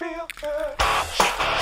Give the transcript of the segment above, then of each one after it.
Feel good.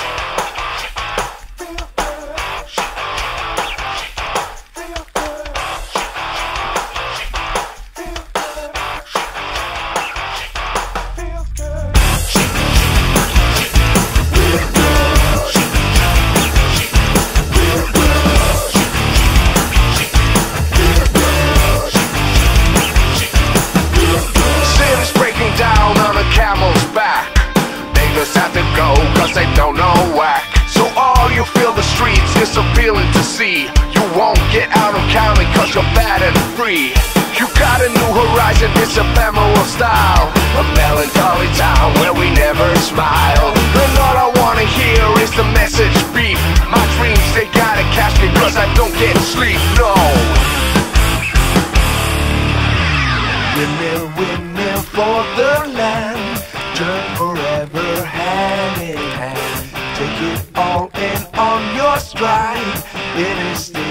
Free. You got a new horizon, it's a ephemeral style. A melancholy town where we never smile. And all I wanna hear is the message beep. My dreams, they gotta catch me cause I don't get sleep, no. Windmill, windmill for the land. Turn forever hand in hand. Take it all in on your stride. It is sticking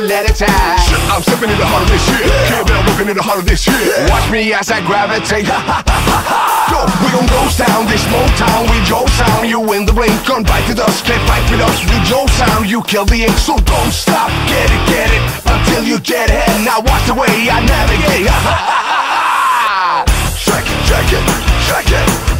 my chocolate attack. I'm stepping in the heart of this shit. Can't bet looking in the heart of this shit. Watch me as I gravitate. Go, we gon' ghost town, this Motown, we Joe sound. You in the blink, gun bite the dust, can't fight with us, we Joe sound. You kill the ink, so don't stop, get it, get it, until you get it. Now watch the way I navigate. Shake it, shake it, shake it,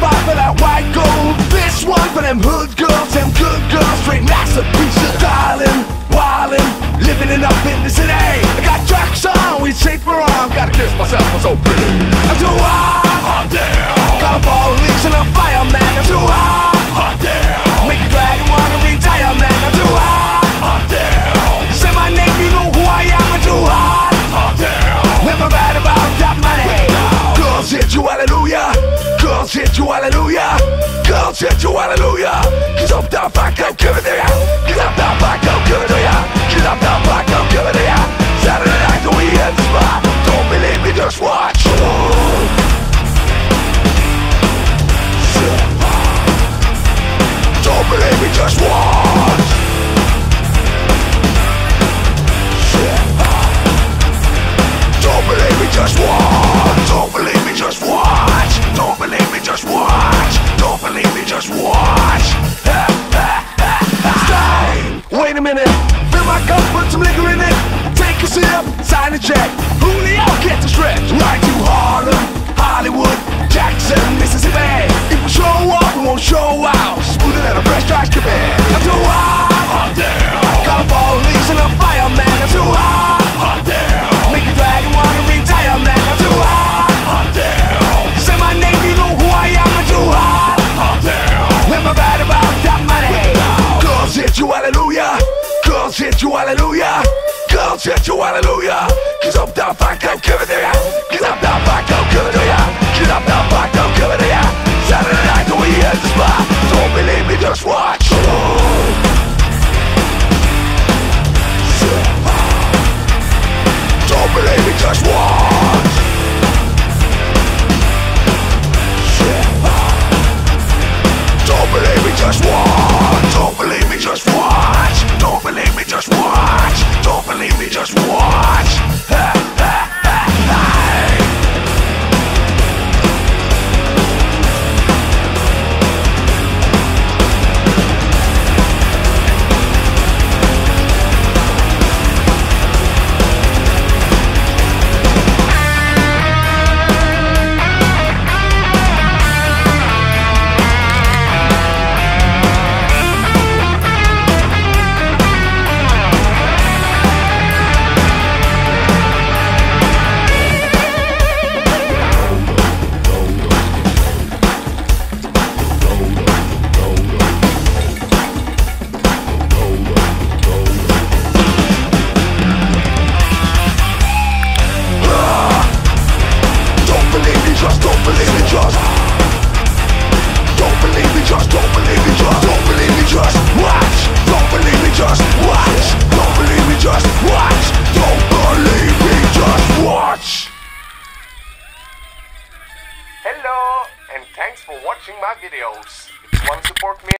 fight for that white gold. This one for them hood girls, them good girls, straight masterpieces, darling, wildin', living it up in city. I got tracks on, we safe for arm. Gotta kiss myself, I'm so pretty. I'm too hot, hot damn. Girls hit you, hallelujah. Girls hit you, hallelujah. Cause I'm down back, I'm giving to ya. Cause I'm down back, I'm giving to ya. Cause I'm down back, I'm giving to ya. Saturday night, we hit the spot. Don't believe me, just watch. Cause I'm down back, I'll give it to ya. I'm down back, I'll give it to ya. I'm down back, I'll give it to ya. Saturday night, the we end the spot Don't believe me, just watch. Don't believe me, just watch. Don't believe me, just watch. Don't believe me, just watch. Don't believe me, just watch. Don't believe me, just watch. Videos. If you want to support me